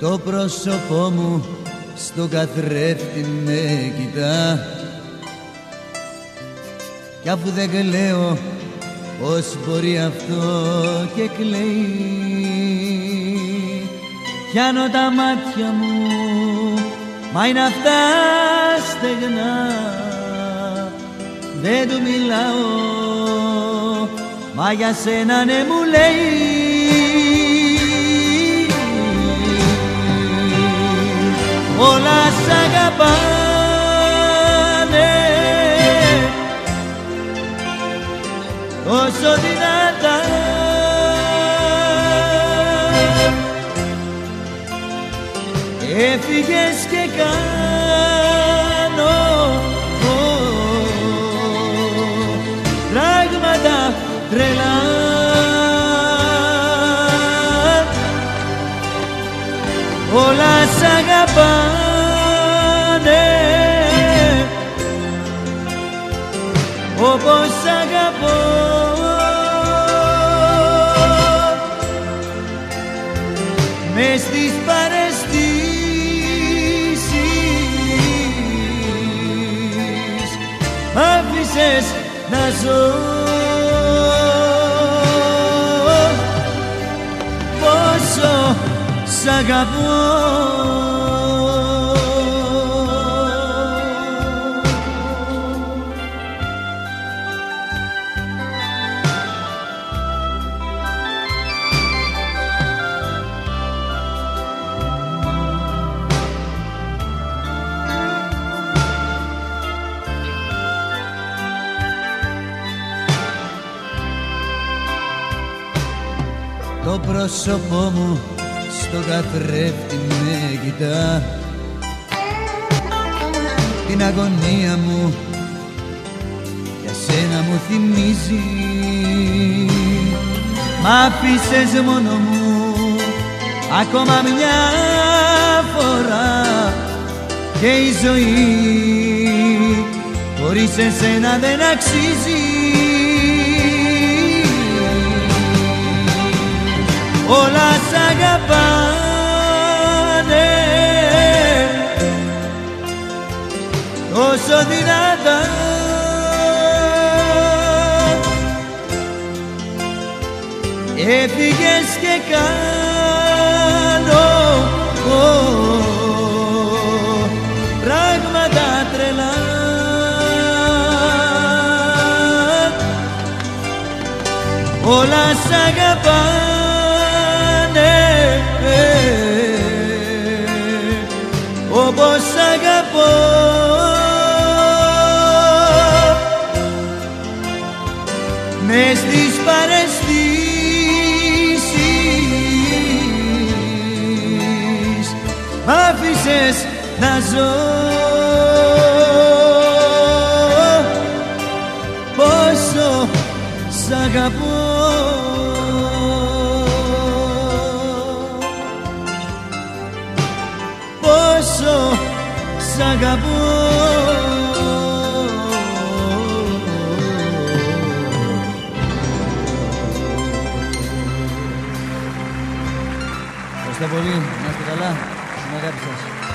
Το πρόσωπό μου στο καθρέφτη με κοιτά. Κι αφού δεν κλαίω πως μπορεί αυτό και κλαίει. Πιάνω τα μάτια μου μα είναι αυτά στεγνά. Δεν του μιλάω μα για σένα ναι μου λέει όλα σ' αγαπάνε τόσο δυνατά Έφυγες και κάνω πράγματα τρελά όλα σ' αγαπάνε. Όπως αγαπώ. Μες στις παρεστήσεις άφησες να ζω αγαπώ. Το πρόσωπό μου στο καθρέφτη με κοιτά. Την αγωνία μου για σένα μου θυμίζει. Μ' άφησες μόνο μου ακόμα μια φορά. Και η ζωή χωρίς εσένα δεν αξίζει τόσο δυνατά. Έφυγες και κάνω πράγματα τρελά. Όλα σ' αγαπάνε μες στις παρεστήσεις. Μ' άφησες να ζω. Πόσο σ' αγαπώ. Πόσο σ' αγαπώ Ευχαριστώ πολύ, να είστε καλά, την αγάπη σας.